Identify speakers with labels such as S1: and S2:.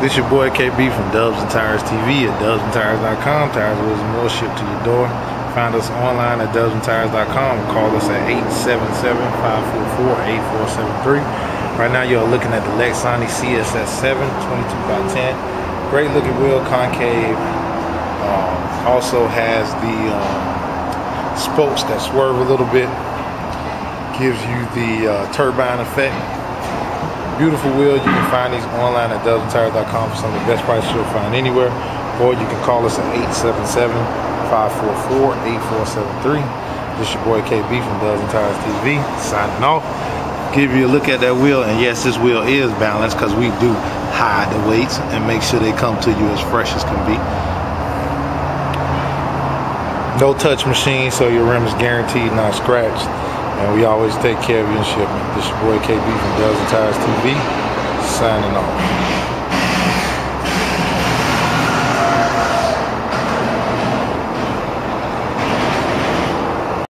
S1: This your boy KB from Dubs and Tires TV at dubsandtires.com. Tires, and more shipped to your door. Find us online at dubsandtires.com call us at 877-544-8473. Right now you're looking at the Lexani CSS7 22 by 10. Great looking wheel, concave. Um, also has the um, spokes that swerve a little bit. Gives you the uh, turbine effect beautiful wheel. You can find these online at dubsandtires.com for some of the best prices you'll find anywhere. Or you can call us at 877-544-8473. This is your boy KB from and Tires TV signing off. Give you a look at that wheel. And yes, this wheel is balanced because we do hide the weights and make sure they come to you as fresh as can be. No touch machine, so your rim is guaranteed not scratched. And we always take care of your shipment. This your boy KB from and Tires TV, signing off.